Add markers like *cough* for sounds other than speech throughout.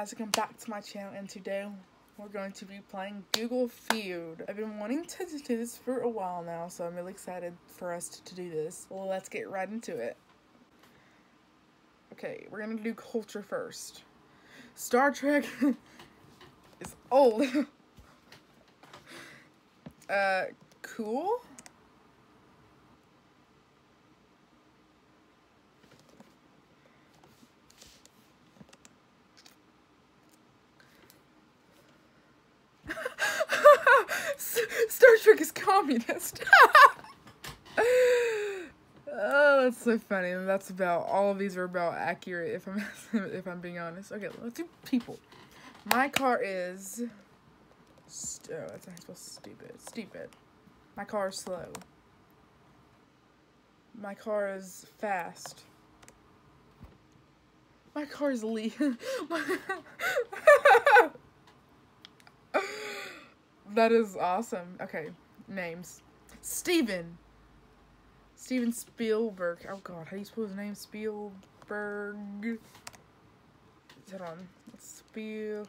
guys, welcome back to my channel and today we're going to be playing Google Feud. I've been wanting to do this for a while now so I'm really excited for us to do this. Well, let's get right into it. Okay, we're gonna do culture first. Star Trek *laughs* is old. *laughs* uh, cool? Trek is communist. oh, that's so funny. And that's about all of these are about accurate. If I'm *laughs* if I'm being honest. Okay, let's do people. My car is. St oh, that's supposed stupid. Stupid. My car is slow. My car is fast. My car is le- *laughs* That is awesome. Okay, names. Steven. Steven Spielberg. Oh god, how do you spell his name? Spielberg. Hold on. Spiel.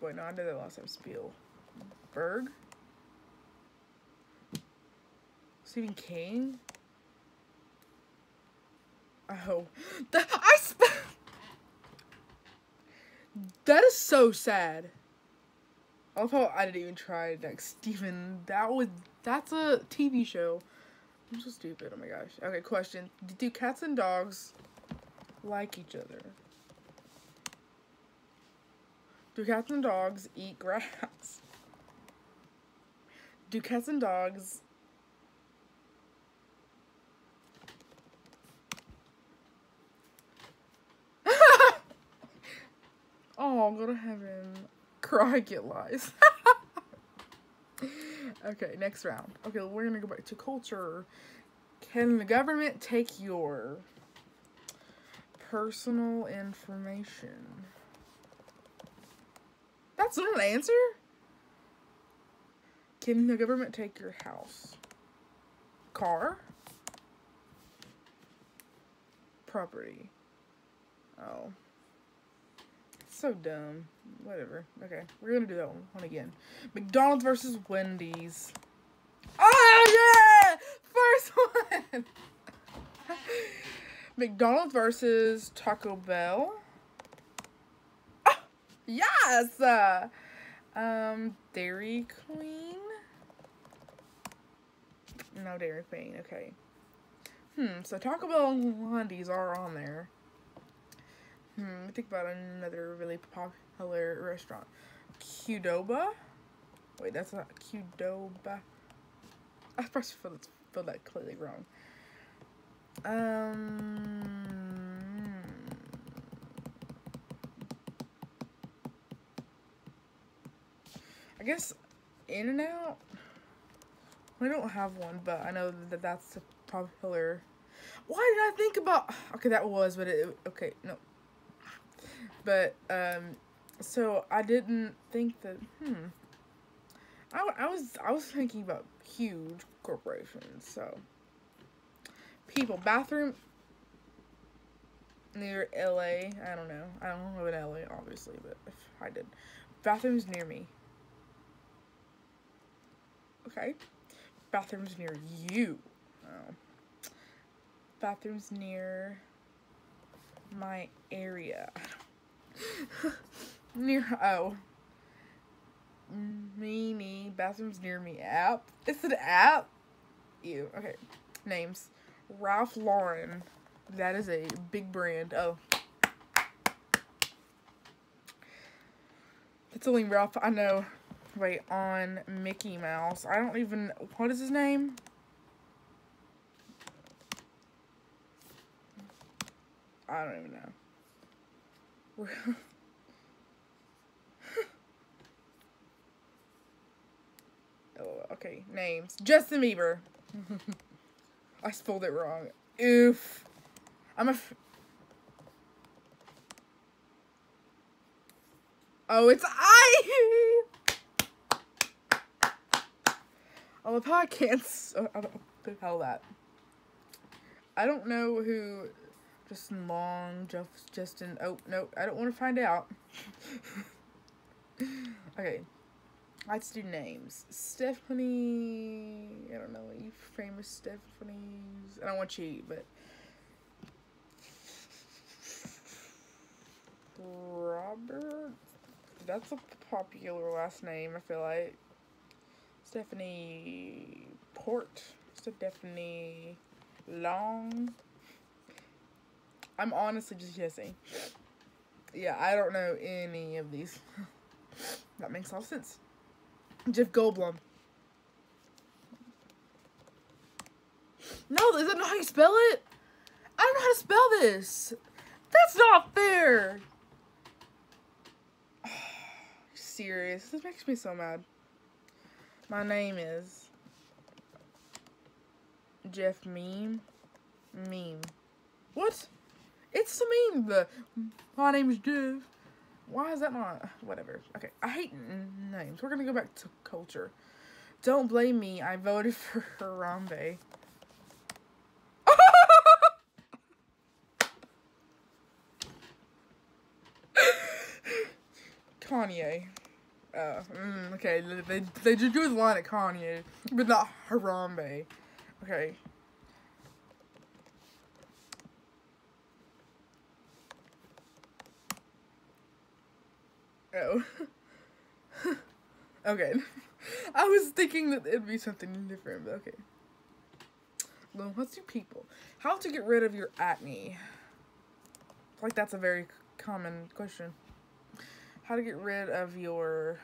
Wait, no, I did that last time. Spielberg. Stephen King. Oh, *gasps* that I. *laughs* that is so sad. I love how I didn't even try next. Steven, that was that's a TV show. I'm so stupid. Oh my gosh. Okay, question. Do cats and dogs like each other? Do cats and dogs eat grass? Do cats and dogs *laughs* Oh, go to heaven cry, get lies. *laughs* okay, next round. Okay, we're gonna go back to culture. Can the government take your personal information? That's not an answer? Can the government take your house? Car? Property. Oh so dumb. Whatever. Okay, we're gonna do that one again. McDonald's versus Wendy's. Oh yeah! First *laughs* one! McDonald's versus Taco Bell. Oh, yes! Uh, um, Dairy Queen? No Dairy Queen, okay. Hmm, so Taco Bell and Wendy's are on there. Hmm, think about another really popular restaurant. Qdoba? Wait, that's not Qdoba. I probably spelled, spelled that completely wrong. Um... I guess In-N-Out? We don't have one, but I know that that's a popular... Why did I think about... Okay, that was, but it... Okay, no. But, um, so I didn't think that, hmm. I, I was, I was thinking about huge corporations, so. People, bathroom near LA. I don't know. I don't live in LA, obviously, but if I did. Bathrooms near me. Okay. Bathrooms near you. Oh. Bathrooms near my area. *laughs* near oh. Me me bathrooms near me. App? It's an app? You okay. Names. Ralph lauren. That is a big brand. Oh. It's only ralph i know. Wait on mickey mouse. I don't even what is his name? I don't even know *laughs* oh, okay, names. Justin Bieber. *laughs* I spelled it wrong. Oof. I'm a. oh, it's I. On the podcast. Oh, I don't hell that. I don't know who Justin Long, Jeff, Justin. Oh no, I don't want to find out. *laughs* okay, let's do names. Stephanie. I don't know any famous Stephanies. I don't want to cheat, but Robert. That's a popular last name. I feel like Stephanie Port. Stephanie Long. I'm honestly just guessing. Yeah, I don't know any of these. *laughs* that makes of sense. Jeff Goldblum. No, is that not how you spell it? I don't know how to spell this. That's not fair. *sighs* serious. This makes me so mad. My name is Jeff Meme. Meme. What? It's the meme. The my name is Jeff. Why is that not? Whatever. Okay. I hate names. We're gonna go back to culture. Don't blame me. I voted *laughs* for Harambe. Kanye. Uh, mm, okay, they, they just drew the line at Kanye, but not Harambe. Okay. Oh. *laughs* okay. I was thinking that it'd be something different, but okay. Well, let's do people. How to get rid of your acne? Like that's a very common question how to get rid of your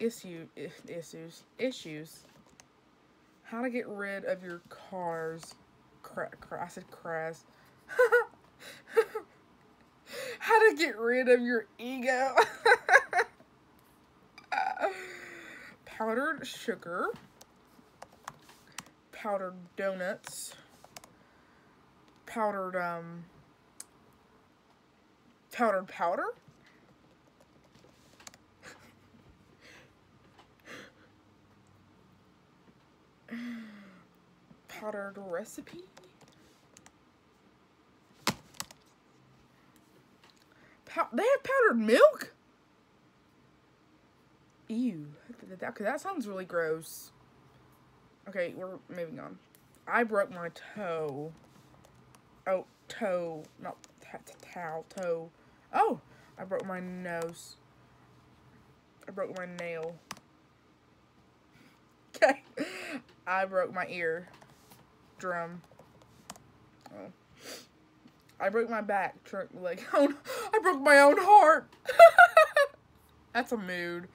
issue issues issues how to get rid of your cars cra, I said crass *laughs* get rid of your ego *laughs* powdered sugar powdered donuts powdered um powdered powder? *laughs* powdered recipe? Pow they have powdered milk? Ew. That, that sounds really gross. Okay, we're moving on. I broke my toe. Oh, toe. Not towel, toe. Oh, I broke my nose. I broke my nail. *laughs* Okay. I broke my ear. Drum. Oh. I broke my back. Like. *laughs* I broke my own heart. *laughs* That's a mood.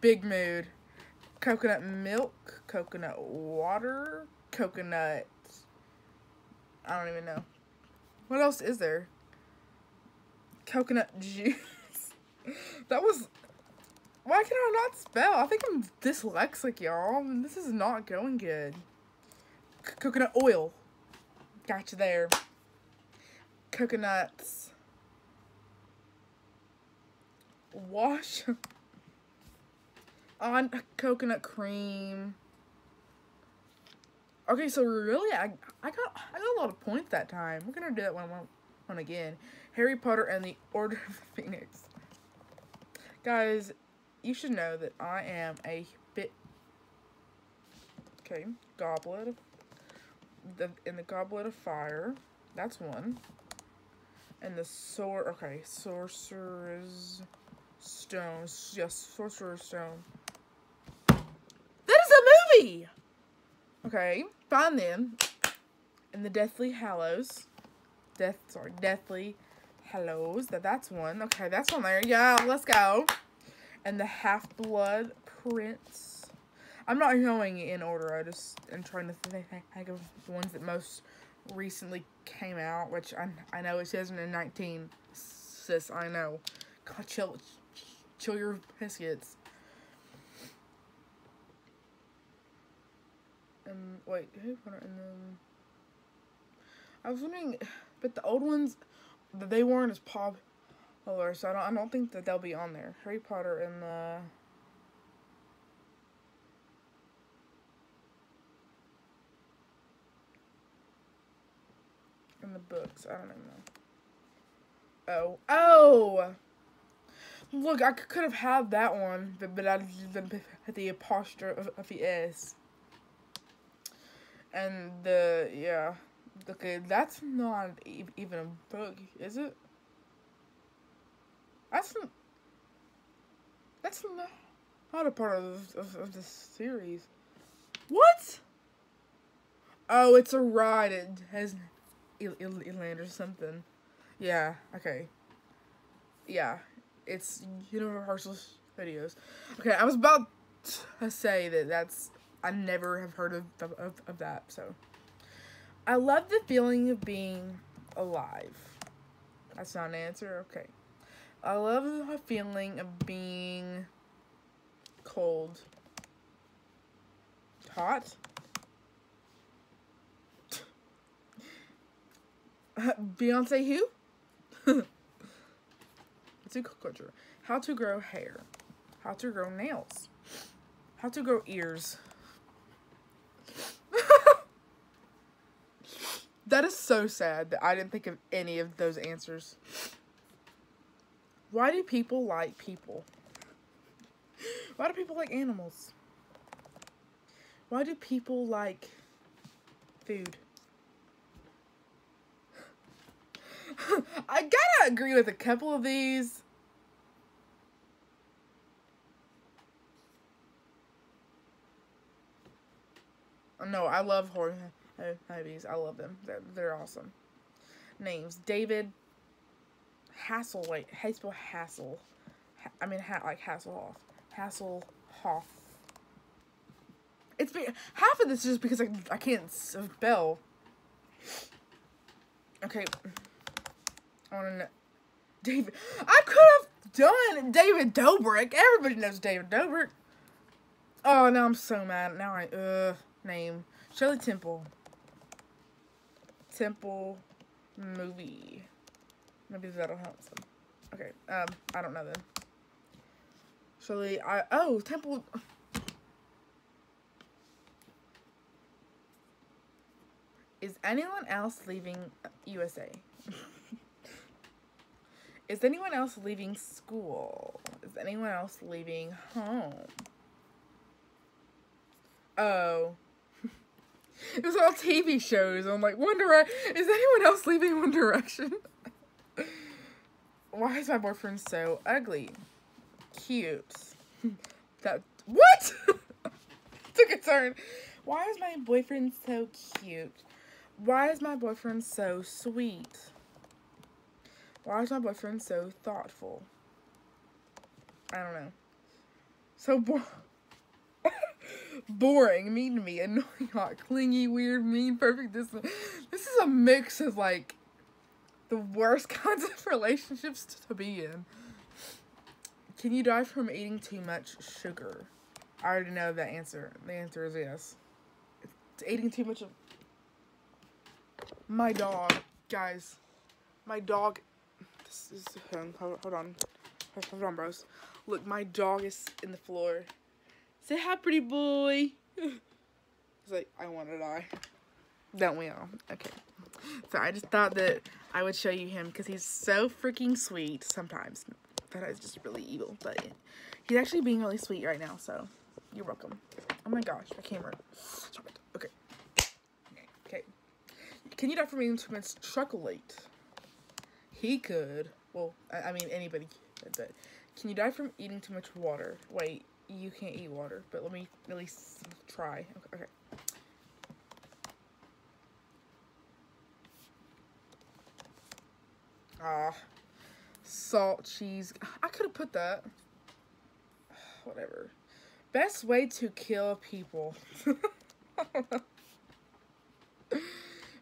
Big mood. Coconut milk. Coconut water. Coconut. I don't even know. What else is there? coconut *laughs* juice. that was... Why can I not spell? I think I'm dyslexic, y'all. This is not going good. C coconut oil. Gotcha there. Coconuts. Wash. *laughs* On coconut cream. Okay, so really, I I got I got a lot of points that time. We're gonna do that one one again. Harry Potter and the Order of the Phoenix. Guys, you should know that I am a bit... Okay, Goblet. The, in the Goblet of Fire. That's one. And the sword... Okay, Sorcerer's Stone. Yes, Sorcerer's Stone. That is a movie! Okay, find them. In the Deathly Hallows. Death, sorry, Deathly Hallows. That that's one. Okay, that's one there. Yeah, let's go. And the Half Blood Prince. I'm not going in order. I just am trying to think of the ones that most recently came out, which I I know it says in 19. Sis, I know. God, chill, chill your biscuits. And wait, who put it in them? I was wondering, but the old ones that they weren't as popular, so I don't, I don't think that they'll be on there. Harry Potter and the... the books. I don't even know. Oh. Oh! Look, I could have had that one, but, but I put the apostrophe of, of the S. And the, yeah. Okay, that's not even a book, is it? That's not, that's not, a part of, of, of the series. What? Oh, it's a ride. It has Land or something. Yeah, okay. Yeah, it's Universal Studios. Okay, I was about to say that that's I never have heard of, of, of that, so. I love the feeling of being alive. That's not an answer? Okay. I love the feeling of being cold. Hot? *laughs* Beyonce who? *laughs* it's a culture. How to grow hair. How to grow nails. How to grow ears. *laughs* that is so sad that I didn't think of any of those answers. Why do people like people? Why do people like animals? Why do people like food? *laughs* I gotta agree with a couple of these. No, I love horror movies. I love them. They're, they're awesome. Names. David you spell Hassel? Ha I mean, ha like Hasselhoff. Hasselhoff. It's be half of this is just because I, I can't spell. Okay. Want. David. I could have done David Dobrik. Everybody knows David Dobrik. Oh, now I'm so mad. Now I, uh, name. Shirley Temple. Temple movie. Maybe that'll help some. Okay, um, I don't know then. Shirley, I, oh, Temple. Is anyone else leaving USA? *laughs* Is anyone else leaving school? Is anyone else leaving home? Oh. *laughs* it was all TV shows. I'm like, Direction. Is anyone else leaving One Direction? *laughs* Why is my boyfriend so ugly? Cute. *laughs* that. What? Took a turn. Why is my boyfriend so cute? Why is my boyfriend so sweet? Why is my boyfriend so thoughtful? I don't know. So bo *laughs* boring, mean to me, annoying, *laughs* hot, clingy, weird, mean, perfect. This this is a mix of like the worst *laughs* kinds of relationships to be in. Can you die from eating too much sugar? I already know the answer. The answer is yes. It's eating too much of my dog, guys. My dog this is. Hold, hold on. Hold on, bros. Look, my dog is in the floor. Say hi, pretty boy. *laughs* He's like, I want to die. Don't we all? Okay. So I just thought that I would show you him because he's so freaking sweet sometimes. That is just really evil, but he's actually being really sweet right now, so you're welcome. Oh my gosh, my camera. Okay. Okay. Can you die for me much chocolate? He could. Well, I, I mean, anybody could, but can you die from eating too much water? Wait, you can't eat water, but let me at least try. Okay. okay. Ah, salt, cheese. I could have put that. *sighs* Whatever. Best way to kill people. *laughs*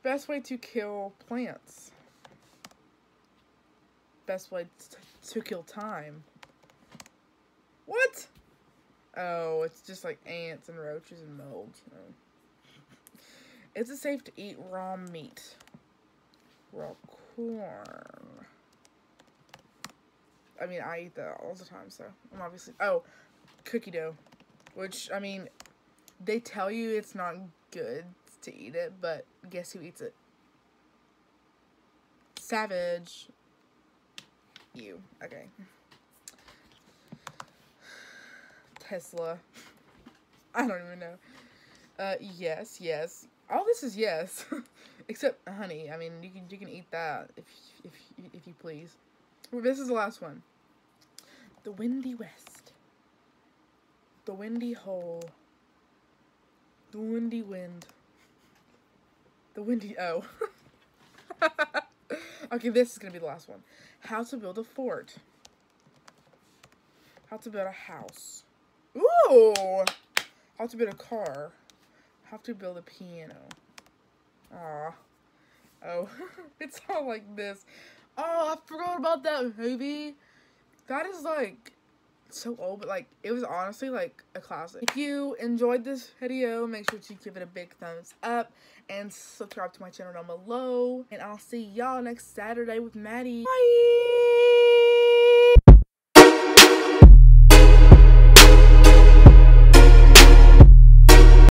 Best way to kill plants best way to kill time. What? Oh, it's just like ants and roaches and mold. Oh. Is it safe to eat raw meat? Raw corn. I mean, I eat that all the time, so I'm obviously... Oh, cookie dough. Which, I mean, they tell you it's not good to eat it, but guess who eats it? Savage. You. Okay. Tesla. I don't even know. Uh, yes, yes. All this is yes, *laughs* except honey. I mean, you can you can eat that if if if you please. Well, this is the last one. The windy west. The windy hole. The windy wind. The windy oh. *laughs* okay, this is gonna be the last one. How to build a fort. How to build a house. Ooh! How to build a car. How to build a piano. Aw. Oh, *laughs* it's all like this. Oh, I forgot about that movie. That is like so old, but like it was honestly like a classic. If you enjoyed this video, make sure to give it a big thumbs up and subscribe to my channel down below. And I'll see y'all next Saturday with Maddie. Bye!